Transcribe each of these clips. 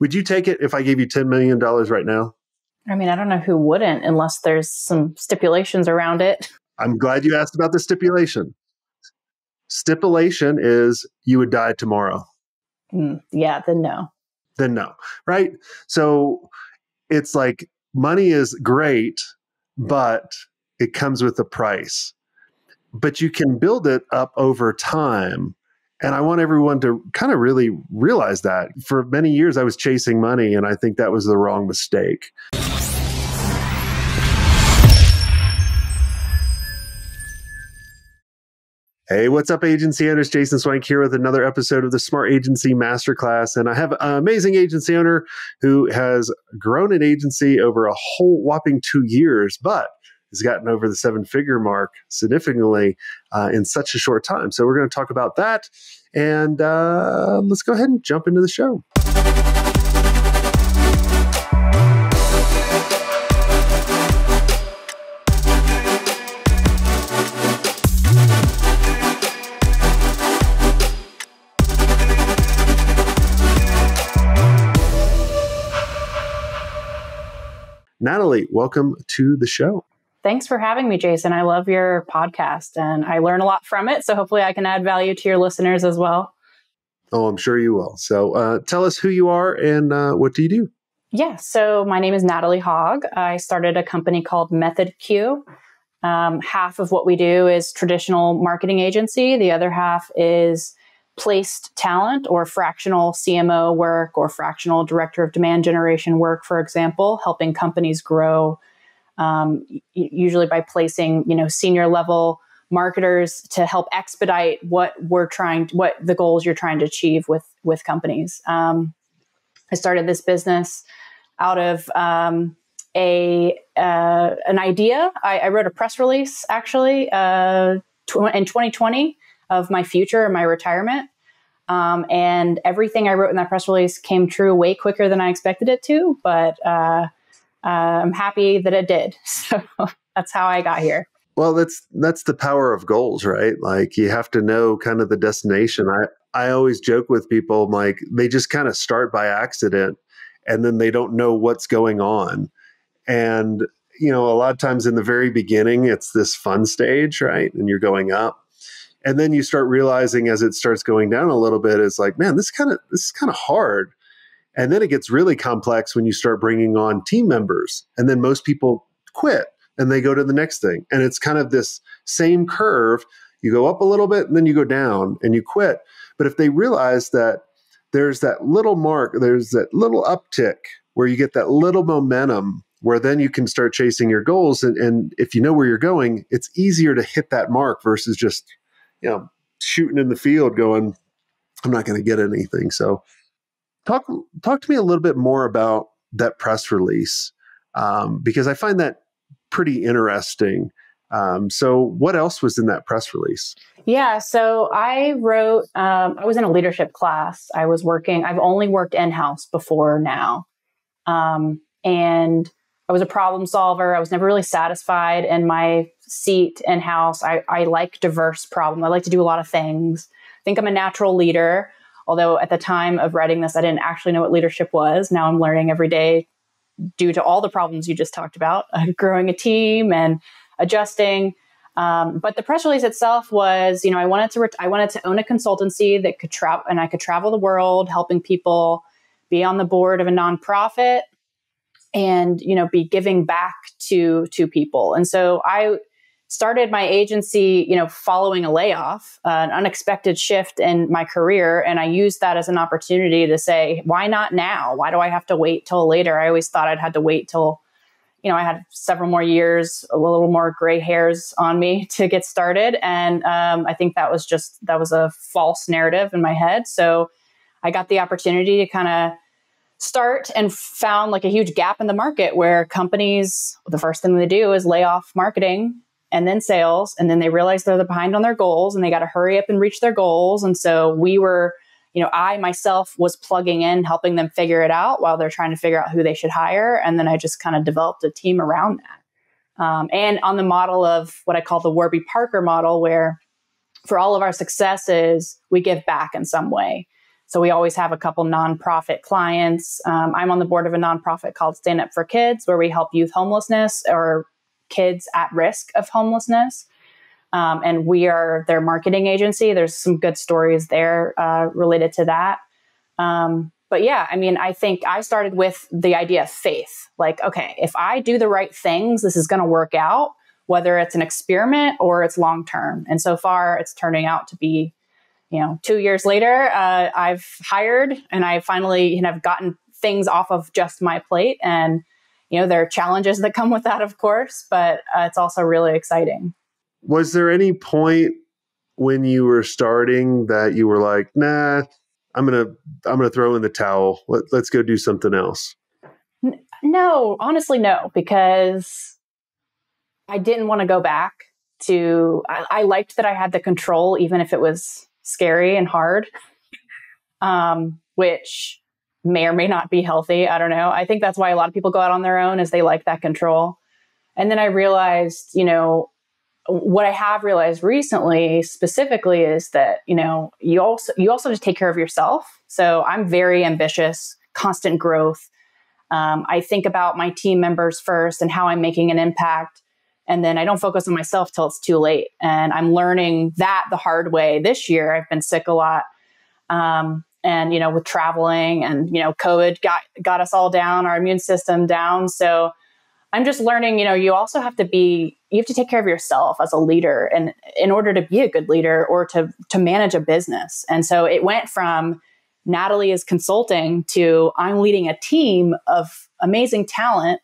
Would you take it if I gave you $10 million right now? I mean, I don't know who wouldn't unless there's some stipulations around it. I'm glad you asked about the stipulation. Stipulation is you would die tomorrow. Mm, yeah, then no. Then no, right? So it's like money is great, but it comes with a price. But you can build it up over time. And I want everyone to kind of really realize that. For many years, I was chasing money, and I think that was the wrong mistake. Hey, what's up, agency owners? Jason Swenk here with another episode of the Smart Agency Masterclass. And I have an amazing agency owner who has grown an agency over a whole whopping two years, but has gotten over the seven figure mark significantly uh, in such a short time. So, we're going to talk about that. And uh, let's go ahead and jump into the show. Natalie, welcome to the show. Thanks for having me, Jason. I love your podcast and I learn a lot from it. So hopefully I can add value to your listeners as well. Oh, I'm sure you will. So uh, tell us who you are and uh, what do you do? Yeah, so my name is Natalie Hogg. I started a company called Method Q. Um, half of what we do is traditional marketing agency, the other half is placed talent or fractional CMO work or fractional director of demand generation work, for example, helping companies grow, um, usually by placing you know senior level marketers to help expedite what we're trying, what the goals you're trying to achieve with with companies. Um, I started this business out of um, a uh, an idea. I, I, wrote a press release actually uh, tw- in 2020 of my future and my retirement. Um, and everything I wrote in that press release came true way quicker than I expected it to, but uh, uh, I'm happy that it did. So that's how I got here. Well, that's that's the power of goals, right? Like you have to know kind of the destination. I I always joke with people like they just kind of start by accident and then they don't know what's going on. And you know, a lot of times in the very beginning it's this fun stage, right? And you're going up and then you start realizing as it starts going down a little bit it's like man this kind of this is kind of hard and then it gets really complex when you start bringing on team members and then most people quit and they go to the next thing. And it's kind of this same curve. You go up a little bit and then you go down and you quit. But if they realize that there's that little mark there's that little uptick where you get that little momentum where then you can start chasing your goals and, and if you know where you're going it's easier to hit that mark versus just you know, shooting in the field going, I'm not going to get anything. So talk, talk to me a little bit more about that press release um, because I find that pretty interesting. Um, so, what else was in that press release? Yeah, so I wrote, um, I was in a leadership class. I was working, I've only worked in house before now. Um, and I was a problem solver. I was never really satisfied in my seat in house. I, I like diverse problems. I like to do a lot of things. I think I'm a natural leader. Although at the time of writing this, I didn't actually know what leadership was. Now I'm learning every day due to all the problems you just talked about, uh, growing a team and adjusting. Um, but the press release itself was, you know, I wanted to ret- I wanted to own a consultancy that could travel and I could travel the world, helping people be on the board of a nonprofit and you know be giving back to to people and so i started my agency you know following a layoff uh, an unexpected shift in my career and i used that as an opportunity to say why not now? Why do i have to wait till later? I always thought i'd had to wait till you know i had several more years a little more gray hairs on me to get started and um, i think that was just that was a false narrative in my head. So i got the opportunity to kind of start and found like a huge gap in the market where companies, the first thing they do is lay off marketing and then sales. And then they realize they're behind on their goals and they got to hurry up and reach their goals. And so we were, you know, I myself was plugging in, helping them figure it out while they're trying to figure out who they should hire. And then I just kind of developed a team around that. Um, and on the model of what I call the Warby Parker model, where for all of our successes, we give back in some way. So we always have a couple nonprofit clients. Um, I'm on the board of a nonprofit called Stand Up for Kids, where we help youth homelessness or kids at risk of homelessness. Um, and we are their marketing agency. There's some good stories there uh, related to that. Um, but yeah, I mean, I think I started with the idea of faith. Like, okay, if I do the right things, this is going to work out, whether it's an experiment or it's long term. And so far, it's turning out to be, you know, two years later, uh, I've hired and I finally have gotten things off of just my plate. And, you know, there are challenges that come with that, of course, but uh, it's also really exciting. Was there any point when you were starting that you were like, nah, I'm gonna I'm gonna throw in the towel. Let, let's go do something else. No, honestly, no, because I didn't want to go back to. I, I, liked that I had the control, even if it was scary and hard, um, which may or may not be healthy. I don't know. I think that's why a lot of people go out on their own, is they like that control. And then I realized, you know, what I have realized recently specifically is that, you know, you also you also just take care of yourself. So I'm very ambitious, constant growth. Um, I think about my team members first and how I'm making an impact. And then I don't focus on myself till it's too late. And I'm learning that the hard way this year. I've been sick a lot. Um, and, you know, with traveling and, you know, COVID got, got us all down, our immune system down. So I'm just learning, you know, you also have to be you have to take care of yourself as a leader and in order to be a good leader or to to manage a business. And so it went from Natalie is consulting to I'm leading a team of amazing talent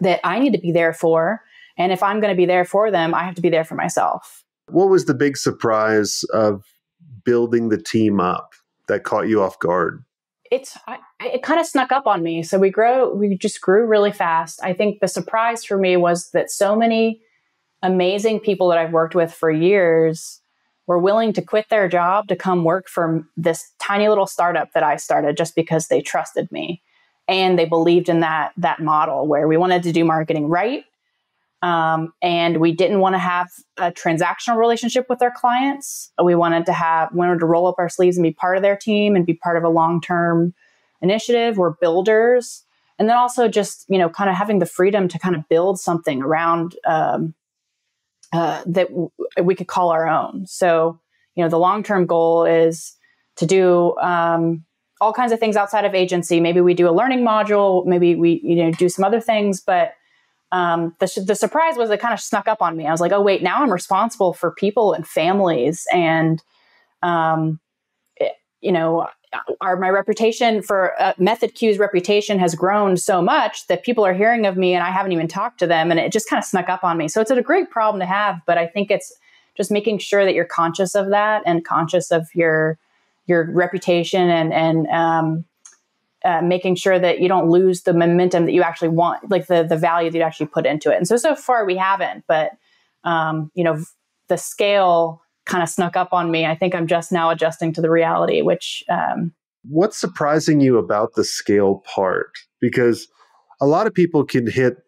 that I need to be there for. And if I'm going to be there for them, I have to be there for myself. What was the big surprise of building the team up that caught you off guard? it's I, it kind of snuck up on me. So we grow, we just grew really fast. I think the surprise for me was that so many amazing people that I've worked with for years were willing to quit their job to come work for this tiny little startup that I started just because they trusted me and they believed in that that model where we wanted to do marketing right um, and we didn't want to have a transactional relationship with our clients. We wanted to have wanted to roll up our sleeves and be part of their team and be part of a long term initiative. We're builders, and then also just you know kind of having the freedom to kind of build something around um, uh, that w- we could call our own. So you know the long term goal is to do. Um, all kinds of things outside of agency. Maybe we do a learning module. Maybe we you know do some other things, but um, the, the surprise was it kind of snuck up on me. I was like, oh, wait, now I'm responsible for people and families. And, um, it, you know, our, my reputation for uh, Method Q's reputation has grown so much that people are hearing of me and I haven't even talked to them. And it just kind of snuck up on me. So it's a great problem to have. But I think it's just making sure that you're conscious of that and conscious of your your reputation and and um, uh, making sure that you don't lose the momentum that you actually want, like the the value that you actually put into it. And so so far we haven't, but um, you know the scale kind of snuck up on me. I think I'm just now adjusting to the reality. Which um, what's surprising you about the scale part? Because a lot of people can hit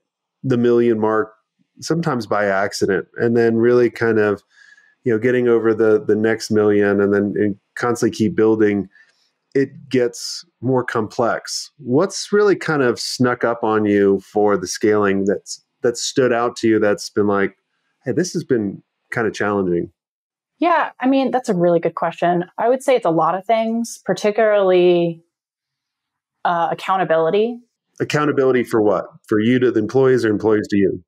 the million mark sometimes by accident, and then really kind of you know getting over the the next million, and then and constantly keep building it gets more complex. What's really kind of snuck up on you for the scaling that's that stood out to you that's been like, hey, this has been kind of challenging? Yeah, I mean, that's a really good question. I would say it's a lot of things, particularly uh, accountability. Accountability for what? For you to the employees or employees to you?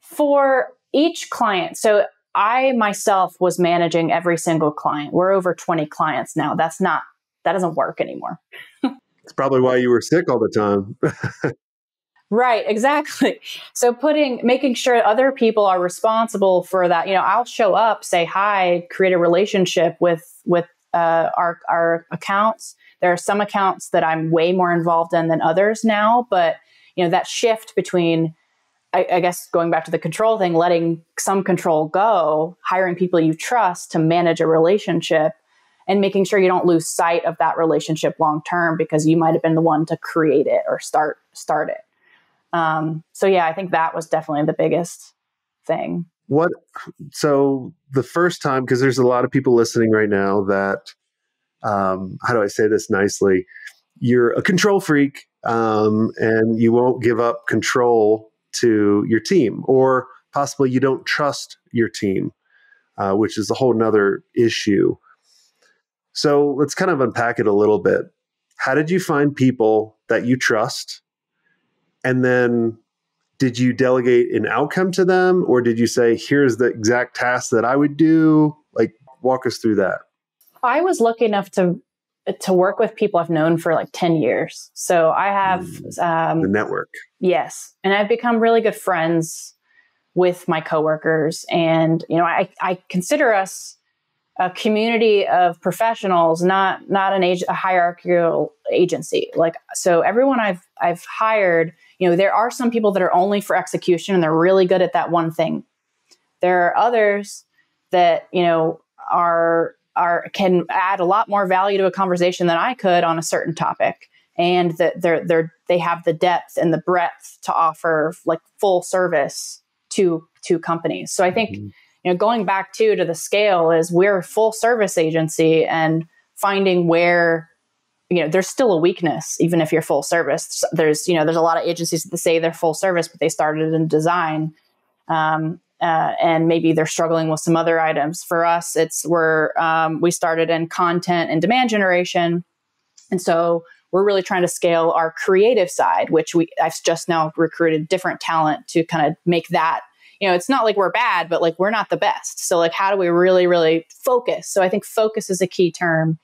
For each client. So I myself was managing every single client. We're over 20 clients now. That's not that doesn't work anymore. It's probably why you were sick all the time. right, exactly. So putting making sure other people are responsible for that. You know, I'll show up, say hi, create a relationship with with uh, our our accounts. There are some accounts that I'm way more involved in than others now, but you know that shift between I, I, guess going back to the control thing, letting some control go, hiring people you trust to manage a relationship and making sure you don't lose sight of that relationship long term because you might have been the one to create it or start start it. Um, so yeah, I think that was definitely the biggest thing. What? So the first time, because there's a lot of people listening right now that um, how do I say this nicely? You're a control freak um, and you won't give up control to your team, or possibly you don't trust your team, uh, which is a whole nother issue. So let's kind of unpack it a little bit. How did you find people that you trust? And then did you delegate an outcome to them? Or did you say here's the exact task that i would do? Like walk us through that. I was lucky enough to to work with people i've known for like 10 years. So i have mm, um, the network. Yes. And i've become really good friends with my coworkers. And you know i, I consider us a community of professionals, not not an age, a hierarchical agency. Like so, everyone I've I've hired, you know, there are some people that are only for execution and they're really good at that one thing. There are others that you know are are can add a lot more value to a conversation than I could on a certain topic, and that they're they're they have the depth and the breadth to offer like full service to to companies. So I think. Mm-hmm you know, going back to to the scale is we're a full service agency and finding where you know there's still a weakness even if you're full service. There's you know there's a lot of agencies that say they're full service but they started in design um, uh, and maybe they're struggling with some other items. For us it's we're um, we started in content and demand generation. And so we're really trying to scale our creative side which we i've just now recruited different talent to kind of make that you know, it's not like we're bad, but like we're not the best. So like how do we really, really focus? So I think focus is a key term.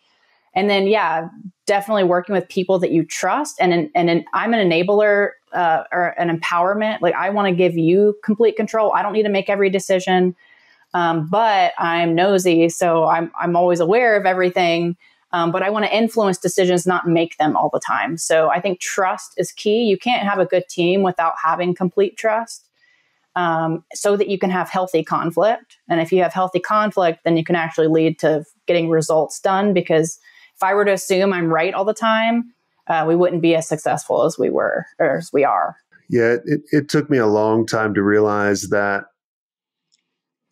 And then yeah, definitely working with people that you trust. And and an, I'm an enabler uh, or an empowerment. Like I want to give you complete control. I don't need to make every decision. Um, but I'm nosy, so I'm I'm always aware of everything. Um, but I want to influence decisions, not make them all the time. So I think trust is key. You can't have a good team without having complete trust um, so that you can have healthy conflict. And if you have healthy conflict, then you can actually lead to getting results done. Because if I were to assume I'm right all the time, uh, we wouldn't be as successful as we were or as we are. Yeah, it, it took me a long time to realize that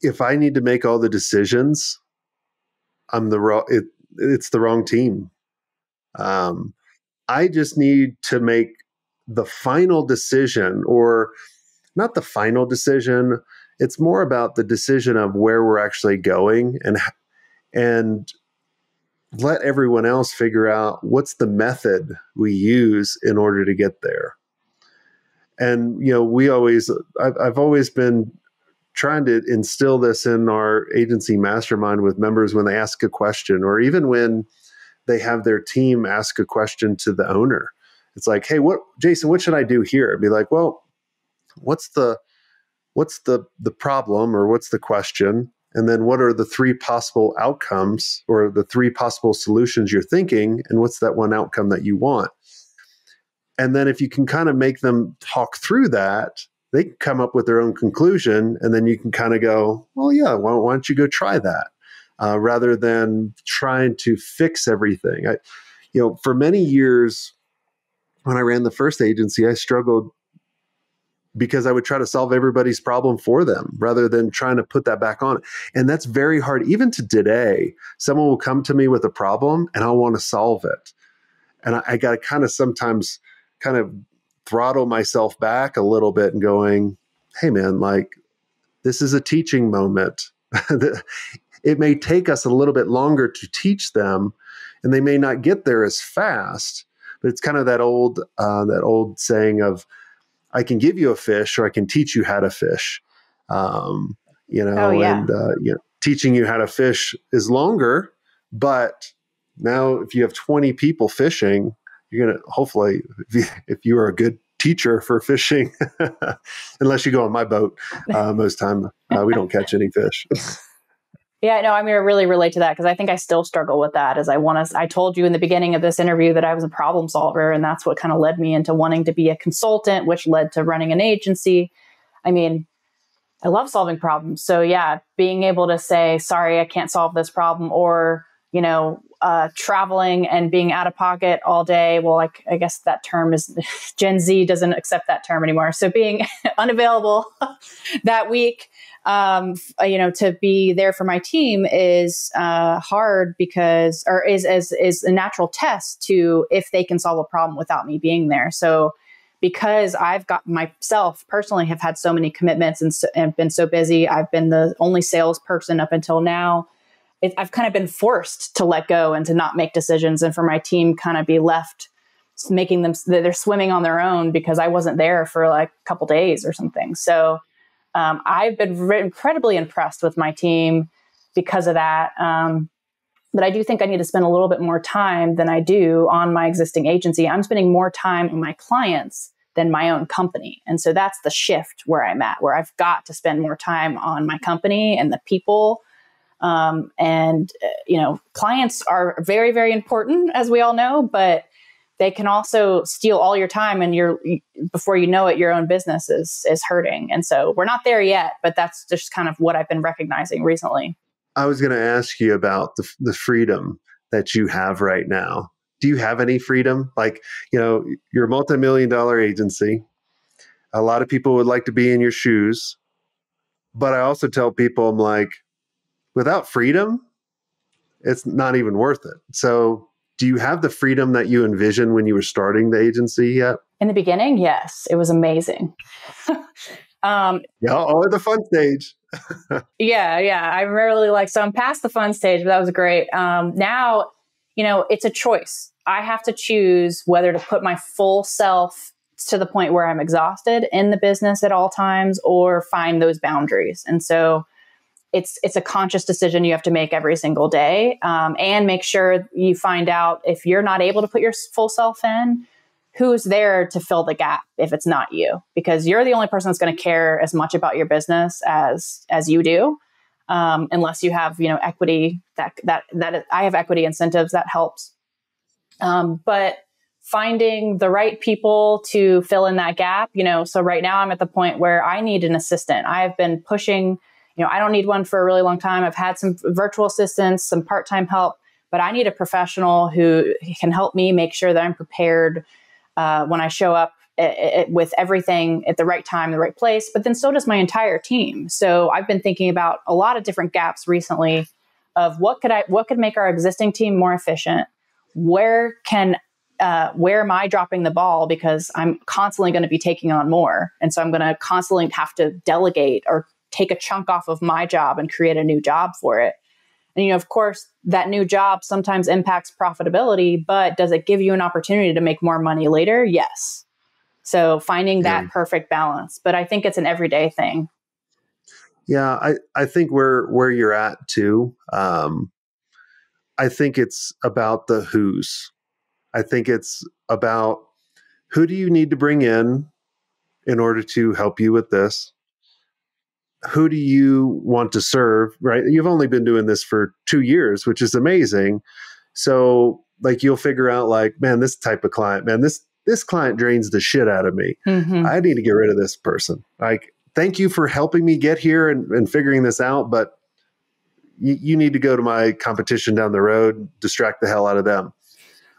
if I need to make all the decisions, I'm the wrong. It, it's the wrong team. Um, I just need to make the final decision, or not the final decision. It's more about the decision of where we're actually going and and let everyone else figure out what's the method we use in order to get there. And you know, we always I've, I've always been trying to instill this in our agency mastermind with members when they ask a question or even when they have their team ask a question to the owner. It's like, hey, what Jason, what should I do here? I'd be like, well, what's the what's the the problem or what's the question? And then what are the three possible outcomes or the three possible solutions you're thinking? And what's that one outcome that you want? And then if you can kind of make them talk through that they can come up with their own conclusion. And then you can kind of go well yeah why, why don't you go try that? Uh, rather than trying to fix everything. I, you know for many years when i ran the first agency i struggled because I would try to solve everybody's problem for them rather than trying to put that back on. And that's very hard. Even to today, someone will come to me with a problem and I want to solve it. And I, I got to kind of sometimes kind of throttle myself back a little bit and going, hey, man, like this is a teaching moment. it may take us a little bit longer to teach them and they may not get there as fast. But it's kind of that old uh, that old saying of I can give you a fish or I can teach you how to fish. Um, you know, oh, yeah. and uh, you know, teaching you how to fish is longer, but now if you have 20 people fishing, you're going to hopefully, if you, if you are a good teacher for fishing, unless you go on my boat, uh, most time uh, we don't catch any fish. Yeah, no, I'm going to really relate to that because I think I still struggle with that. As I want to, I told you in the beginning of this interview that I was a problem solver, and that's what kind of led me into wanting to be a consultant, which led to running an agency. I mean, I love solving problems. So, yeah, being able to say, sorry, I can't solve this problem, or, you know, uh, traveling and being out of pocket all day. Well, like I guess that term is Gen Z doesn't accept that term anymore. So being unavailable that week, um, you know, to be there for my team is uh, hard because, or is, is is a natural test to if they can solve a problem without me being there. So because I've got myself personally have had so many commitments and, so, and been so busy. I've been the only salesperson up until now. It, I've kind of been forced to let go and to not make decisions, and for my team kind of be left making them they're swimming on their own because I wasn't there for like a couple days or something. So um, I've been re- incredibly impressed with my team because of that. Um, but I do think I need to spend a little bit more time than I do on my existing agency. I'm spending more time on my clients than my own company. And so that's the shift where I'm at, where I've got to spend more time on my company and the people. Um, and, uh, you know, clients are very, very important, as we all know, but they can also steal all your time and your before you know it your own business is is hurting and so we're not there yet but that's just kind of what i've been recognizing recently I was going to ask you about the, the freedom that you have right now. Do you have any freedom? Like, you know, you're a multi million dollar agency. A lot of people would like to be in your shoes. But I also tell people, I'm like, without freedom, it's not even worth it. So, do you have the freedom that you envisioned when you were starting the agency yet? In the beginning, yes, it was amazing. um, yeah, at the fun stage yeah, yeah. I really like so I'm past the fun stage, but that was great. Um, now, you know, it's a choice. I have to choose whether to put my full self to the point where I'm exhausted in the business at all times or find those boundaries. And so it's it's a conscious decision you have to make every single day um, and make sure you find out if you're not able to put your full self in who's there to fill the gap if it's not you? Because you're the only person that's going to care as much about your business as as you do um, unless you have you know equity that that that i have equity incentives that helps. Um, but finding the right people to fill in that gap you know so right now i'm at the point where i need an assistant. I have been pushing you know i don't need one for a really long time i've had some virtual assistants some part-time help but i need a professional who can help me make sure that i'm prepared uh, when I show up it, it, with everything at the right time, the right place, but then so does my entire team. So I've been thinking about a lot of different gaps recently of what could I, what could make our existing team more efficient? Where can, uh, where am I dropping the ball because I'm constantly going to be taking on more, and so I'm going to constantly have to delegate or take a chunk off of my job and create a new job for it. And, you know, of course, that new job sometimes impacts profitability, but does it give you an opportunity to make more money later? Yes. So finding that yeah. perfect balance. But I think it's an everyday thing. Yeah, I, I think where where you're at too. Um, I think it's about the who's. I think it's about who do you need to bring in in order to help you with this who do you want to serve right? You've only been doing this for two years which is amazing. So like you'll figure out like man this type of client man this this client drains the shit out of me. Mm-hmm. i need to get rid of this person. Like thank you for helping me get here and, and figuring this out but you, you need to go to my competition down the road distract the hell out of them.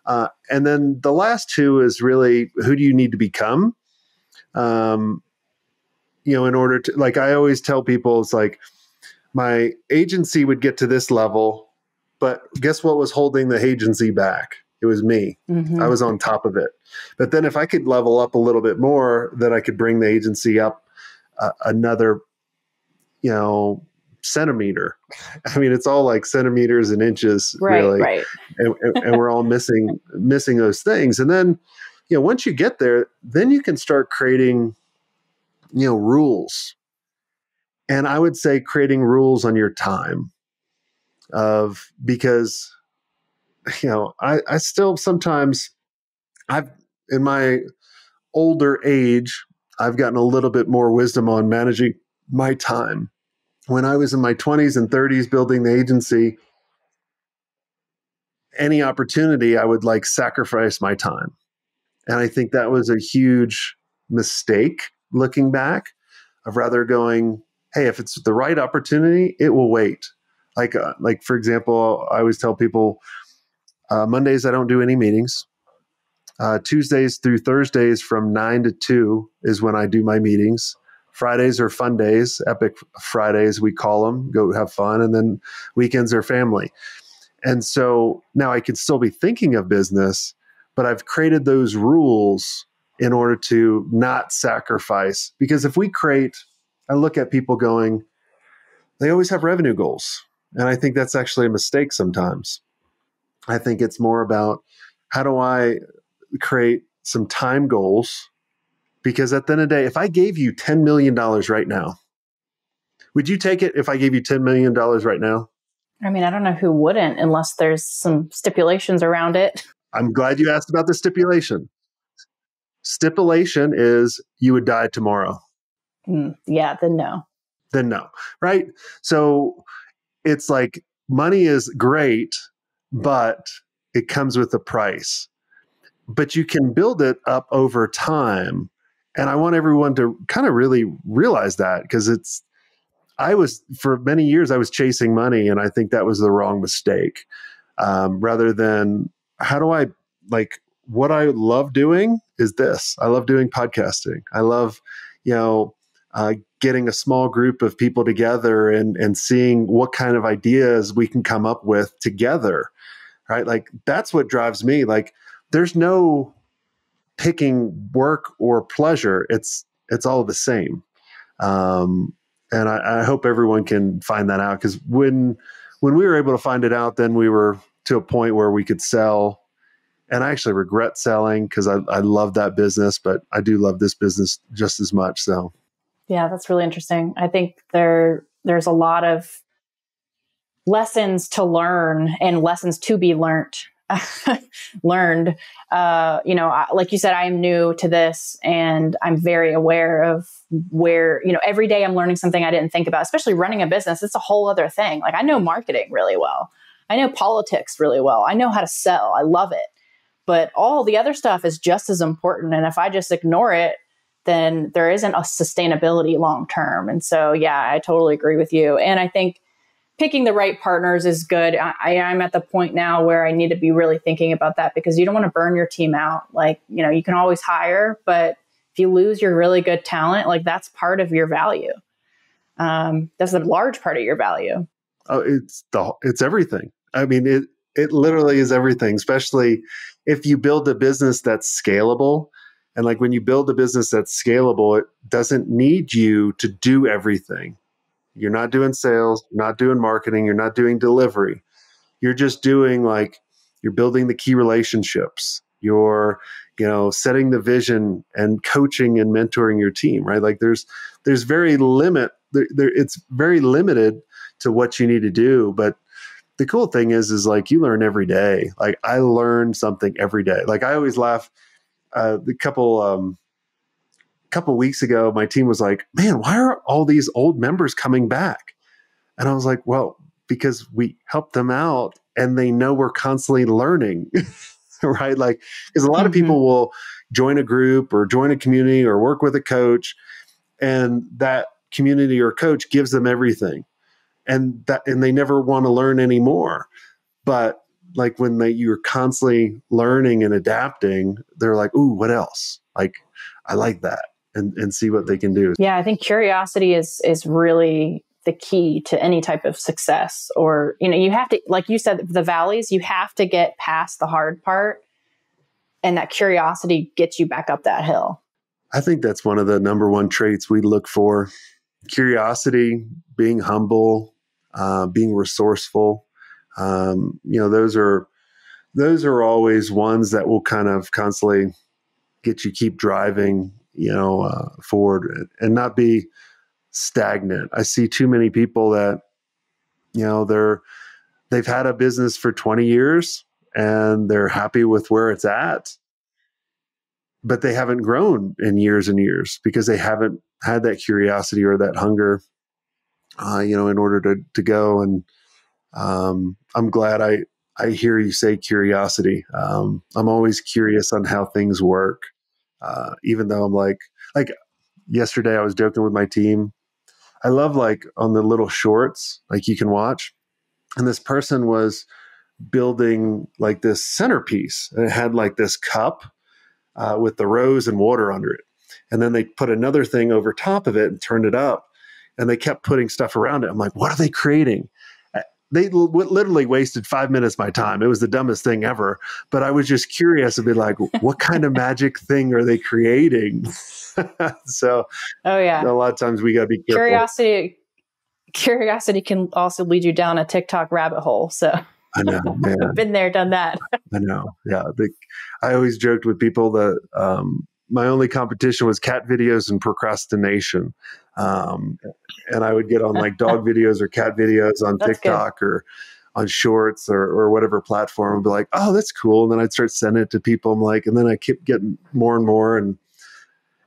Uh, and then the last two is really who do you need to become? Um, you know, in order to like I always tell people it's like my agency would get to this level, but guess what was holding the agency back? It was me. Mm-hmm. I was on top of it. But then if I could level up a little bit more, then I could bring the agency up uh, another, you know, centimeter. I mean, it's all like centimeters and inches, right, really. Right. And, and, and we're all missing missing those things. And then, you know, once you get there, then you can start creating you know, rules. And I would say creating rules on your time of because you know, I, I still sometimes I've in my older age, I've gotten a little bit more wisdom on managing my time. When I was in my 20s and 30s building the agency, any opportunity I would like sacrifice my time. And I think that was a huge mistake looking back of rather going, hey, if it's the right opportunity, it will wait. Like, uh, like for example, I always tell people, Uh, Mondays, I don't do any meetings. Uh, Tuesdays through Thursdays from 9 to 2 is when I do my meetings. Fridays are fun days, epic Fridays, we call them, go have fun. And then weekends are family. And so now I can still be thinking of business, but I've created those rules in order to not sacrifice. Because if we create, I look at people going, they always have revenue goals. And I think that's actually a mistake sometimes. I think it's more about how do I create some time goals? Because at the end of the day, if I gave you $10 million right now, would you take it if I gave you $10 million right now? I mean, I don't know who wouldn't unless there's some stipulations around it. I'm glad you asked about the stipulation. Stipulation is you would die tomorrow. Mm, yeah, then no. Then no, right? So it's like money is great, but it comes with a price. But you can build it up over time. And I want everyone to kind of really realize that because it's, I was, for many years, I was chasing money. And I think that was the wrong mistake. Um, rather than how do I, like, what I love doing is this. I love doing podcasting. I love, you know, uh, getting a small group of people together and and seeing what kind of ideas we can come up with together right? Like that's what drives me. Like there's no picking work or pleasure. It's it's all the same. Um, and I, I hope everyone can find that out because when when we were able to find it out then we were to a point where we could sell and I actually regret selling because I, I love that business, but I do love this business just as much. So yeah, that's really interesting. I think there there's a lot of lessons to learn and lessons to be learned. learned uh, you know like you said i am new to this and i'm very aware of where you know every day i'm learning something i didn't think about especially running a business it's a whole other thing like i know marketing really well i know politics really well i know how to sell i love it but all the other stuff is just as important and if i just ignore it then there isn't a sustainability long term. And so, yeah, I totally agree with you. And I think picking the right partners is good. I, am at the point now where I need to be really thinking about that because you don't want to burn your team out. Like, you know, you can always hire, but if you lose your really good talent, like that's part of your value. Um, that's a large part of your value. Oh, it's the it's everything. I mean, it it literally is everything. Especially if you build a business that's scalable and like when you build a business that's scalable, it doesn't need you to do everything. You're not doing sales, you're not doing marketing, you're not doing delivery. You're just doing like you're building the key relationships. You're, you know, setting the vision and coaching and mentoring your team, right? Like there's there's very limit there, there it's very limited to what you need to do, but the cool thing is is like you learn every day. Like I learn something every day. Like I always laugh uh, a couple um, couple weeks ago, my team was like, "Man, why are all these old members coming back?" And I was like, "Well, because we help them out, and they know we're constantly learning." right like because a lot mm-hmm. of people will join a group or join a community or work with a coach and that community or coach gives them everything and that and they never want to learn anymore but like when they you're constantly learning and adapting, they're like, "Ooh, what else?" Like, I like that, and and see what they can do. Yeah, I think curiosity is is really the key to any type of success. Or you know, you have to, like you said, the valleys. You have to get past the hard part, and that curiosity gets you back up that hill. I think that's one of the number one traits we look for: curiosity, being humble, uh, being resourceful. Um, you know those are those are always ones that will kind of constantly get you keep driving you know uh, forward and not be stagnant. I see too many people that you know they're they've had a business for 20 years and they're happy with where it's at but they haven't grown in years and years because they haven't had that curiosity or that hunger uh, you know in order to to go and um, I'm glad I I hear you say curiosity. Um, I'm always curious on how things work, uh, even though I'm like like yesterday I was joking with my team. I love like on the little shorts like you can watch, and this person was building like this centerpiece. And it had like this cup uh, with the rose and water under it. And then they put another thing over top of it and turned it up. And they kept putting stuff around it. I'm like, what are they creating? They literally wasted five minutes of my time. It was the dumbest thing ever. But I was just curious to be like, what kind of magic thing are they creating? so, oh yeah, a lot of times we got to be careful. curiosity. Curiosity can also lead you down a TikTok rabbit hole. So I know, man. Been there, done that. I know. Yeah. The, I always joked with people that um, my only competition was cat videos and procrastination. Um, and I would get on like dog videos or cat videos on that's TikTok good. or on shorts or, or whatever platform and be like, oh, that's cool. And then I'd start sending it to people. I'm like, and then I keep getting more and more and,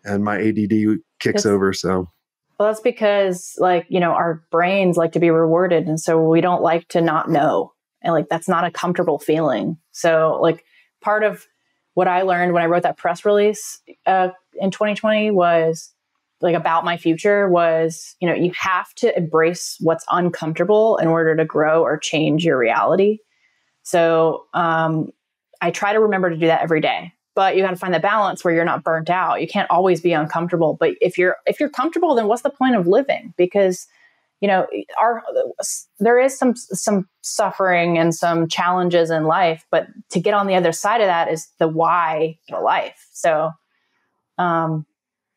and my ADD kicks that's, over. So, well, that's because like, you know, our brains like to be rewarded. And so we don't like to not know and like that's not a comfortable feeling so like part of what i learned when i wrote that press release uh, in 2020 was like about my future was you know you have to embrace what's uncomfortable in order to grow or change your reality. So um, i try to remember to do that every day but you got to find the balance where you're not burnt out. You can't always be uncomfortable but if you're if you're comfortable then what's the point of living? Because you know our there is some some suffering and some challenges in life but to get on the other side of that is the why of life. So um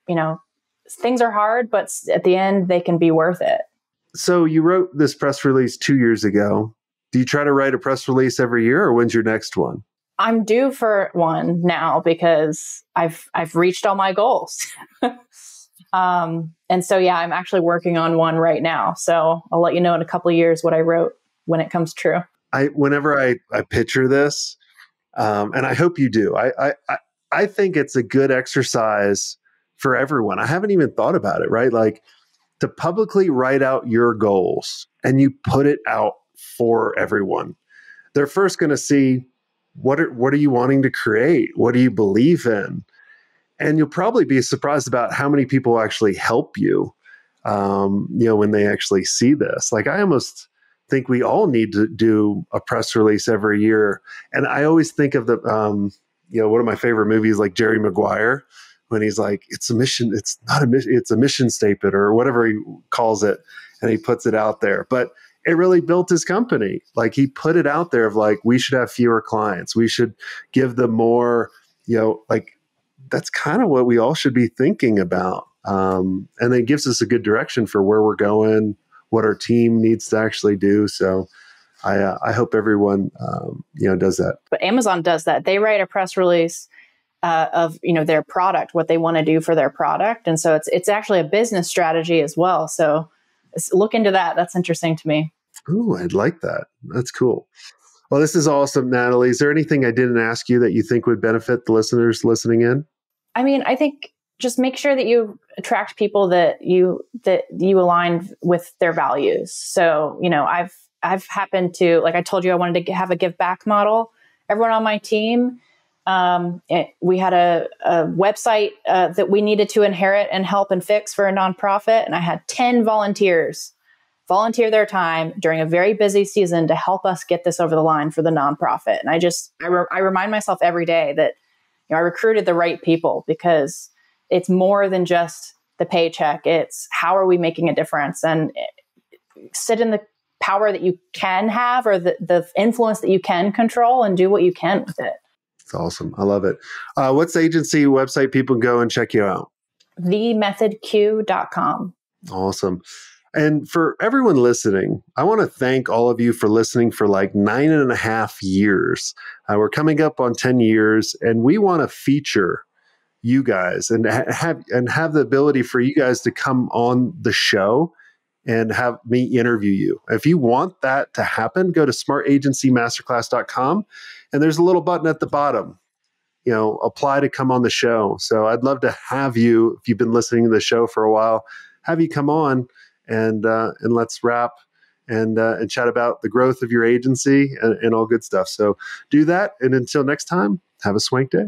you know things are hard but at the end they can be worth it so you wrote this press release 2 years ago do you try to write a press release every year or when's your next one I'm due for one now because I've I've reached all my goals. Um, and so, yeah, I'm actually working on one right now. So I'll let you know in a couple of years what I wrote when it comes true. I, whenever I, I picture this, um, and I hope you do, I, I, I think it's a good exercise for everyone. I haven't even thought about it, right? Like to publicly write out your goals and you put it out for everyone. They're first going to see what are, what are you wanting to create? What do you believe in? and you'll probably be surprised about how many people actually help you um, you know when they actually see this like i almost think we all need to do a press release every year and i always think of the um, you know one of my favorite movies like jerry maguire when he's like it's a mission it's not a mission it's a mission statement or whatever he calls it and he puts it out there but it really built his company like he put it out there of like we should have fewer clients we should give them more you know like that's kind of what we all should be thinking about. Um, and it gives us a good direction for where we're going, what our team needs to actually do. So I, uh, I hope everyone, um, you know, does that. But Amazon does that. They write a press release uh, of you know their product, what they want to do for their product, and so it's it's actually a business strategy as well. So look into that. That's interesting to me. Oh, I'd like that. That's cool. Well, this is awesome, Natalie. Is there anything I didn't ask you that you think would benefit the listeners listening in? I mean, I think just make sure that you attract people that you that you align with their values. So, you know, I've I've happened to like I told you I wanted to have a give back model. Everyone on my team, um, it, we had a, a website uh, that we needed to inherit and help and fix for a nonprofit, and I had ten volunteers volunteer their time during a very busy season to help us get this over the line for the nonprofit. And I just I, re- I remind myself every day that you know, I recruited the right people because it's more than just the paycheck. It's how are we making a difference and sit in the power that you can have or the, the influence that you can control and do what you can with it. It's awesome. I love it. Uh, what's the agency website people can go and check you out? Themethodq.com. Awesome. And for everyone listening, I want to thank all of you for listening for like nine and a half years. Uh, we're coming up on 10 years, and we want to feature you guys and ha- have and have the ability for you guys to come on the show and have me interview you. If you want that to happen, go to smartagencymasterclass.com and there's a little button at the bottom. You know, apply to come on the show. So I'd love to have you, if you've been listening to the show for a while, have you come on and uh, and let's wrap and uh, and chat about the growth of your agency and, and all good stuff. So do that, and until next time, have a swank day.